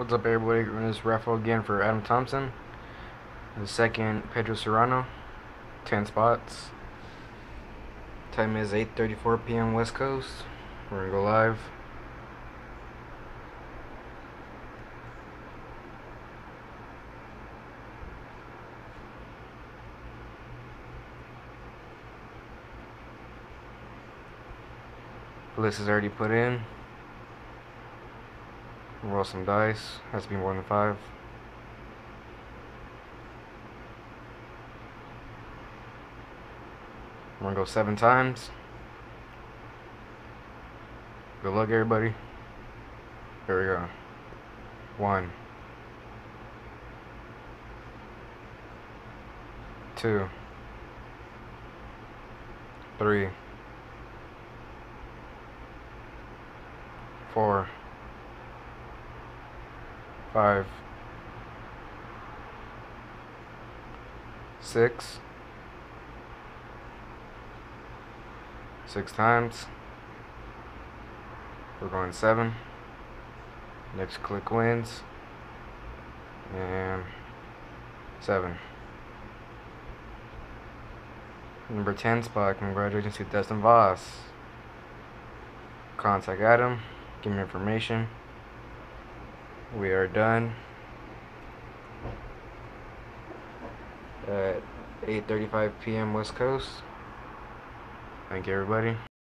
What's up, everybody? We're this raffle again for Adam Thompson. The second, Pedro Cerrano. 10 spots. Time is 8.34 p.m. West Coast. We're to go live. List is already put in. Roll some dice. Has to be more than five. I'm gonna go seven times. Good luck, everybody. Here we go. One. Two. Three. Four five, six, six times. We're going seven. Next click wins. And seven. Number 10 spot, congratulations to Dustin Voss. Contact Adam, give me information we are done at 8.35 p.m. West Coast. Thank you everybody.